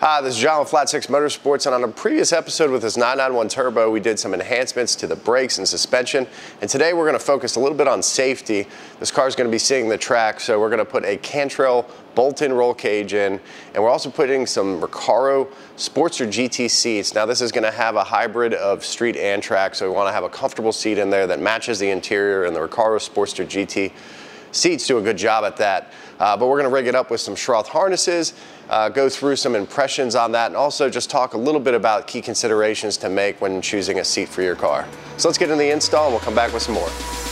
Hi, this is John with Flat 6 Motorsports, and on a previous episode with this 991 Turbo, we did some enhancements to the brakes and suspension, and today we're going to focus a little bit on safety. This car is going to be seeing the track, so we're going to put a Cantrell bolt-in roll cage in, and we're also putting some Recaro Sportster GT seats. Now this is going to have a hybrid of street and track, so we want to have a comfortable seat in there that matches the interior, and the Recaro Sportster GT seats do a good job at that. Uh, but we're going to rig it up with some Schroth harnesses, uh, go through some impressions on that, and also just talk a little bit about key considerations to make when choosing a seat for your car. So let's get in the install and we'll come back with some more.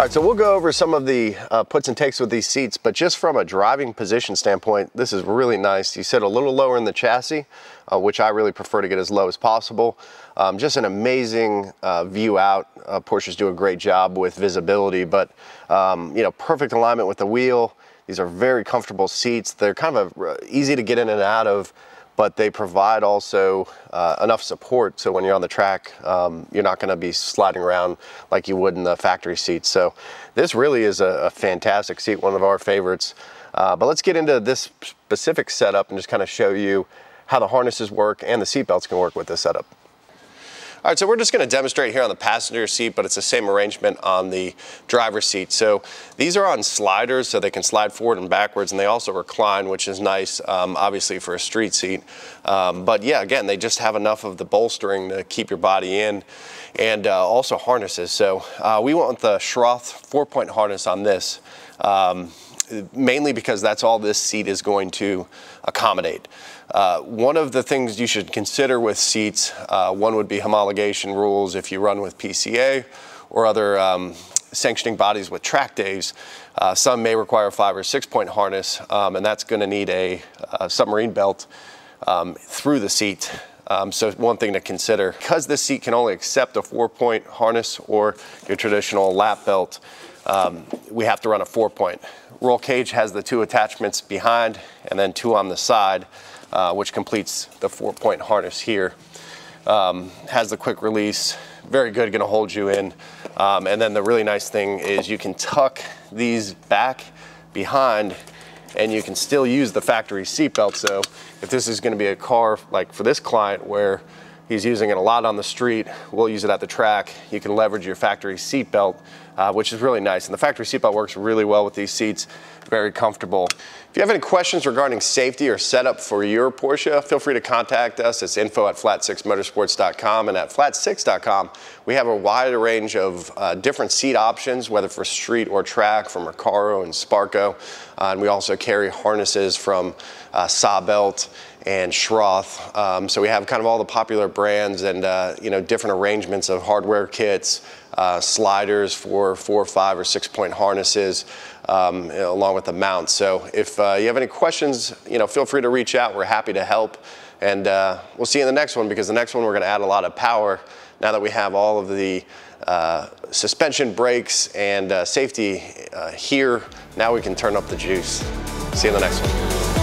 All right, so we'll go over some of the uh, puts and takes with these seats, but just from a driving position standpoint, this is really nice. You sit a little lower in the chassis, uh, which I really prefer to get as low as possible. Um, just an amazing uh, view out. Uh, Porsches do a great job with visibility, but um, you know, perfect alignment with the wheel. These are very comfortable seats. They're kind of a, uh, easy to get in and out of but they provide also uh, enough support so when you're on the track, um, you're not going to be sliding around like you would in the factory seats. So this really is a, a fantastic seat, one of our favorites. Uh, but let's get into this specific setup and just kind of show you how the harnesses work and the seat belts can work with this setup. All right, so we're just gonna demonstrate here on the passenger seat, but it's the same arrangement on the driver's seat. So these are on sliders, so they can slide forward and backwards, and they also recline, which is nice, um, obviously for a street seat. Um, but yeah, again, they just have enough of the bolstering to keep your body in and uh, also harnesses. So uh, we want the Schroth four-point harness on this. Um, mainly because that's all this seat is going to accommodate. Uh, one of the things you should consider with seats, uh, one would be homologation rules if you run with PCA or other um, sanctioning bodies with track days. Uh, some may require a five or six point harness, um, and that's going to need a, a, submarine belt um, through the seat. Um, so one thing to consider, because this seat can only accept a four point harness or your traditional lap belt, um, we have to run a four point. Roll cage has the two attachments behind and then two on the side uh, which completes the four point harness here. Um, has the quick release, very good, gonna hold you in. Um, and then the really nice thing is you can tuck these back behind and you can still use the factory seatbelt. So if this is gonna be a car like for this client where he's using it a lot on the street, we'll use it at the track, you can leverage your factory seatbelt, uh, which is really nice. And the factory seatbelt works really well with these seats, very comfortable. If you have any questions regarding safety or setup for your Porsche, feel free to contact us. It's info at flat6motorsports.com and at flat6.com. We have a wide range of uh, different seat options, whether for street or track, from Recaro and Sparco. Uh, and we also carry harnesses from uh, Sabelt and Schroth. Um, so we have kind of all the popular brands and uh, you know different arrangements of hardware kits, uh, sliders for four, five, or six point harnesses, um, along with the mount. So if uh, you have any questions, you know, feel free to reach out. We're happy to help. And uh, we'll see you in the next one because the next one we're going to add a lot of power now that we have all of the uh, suspension brakes and uh, safety here. Now we can turn up the juice. See you in the next one.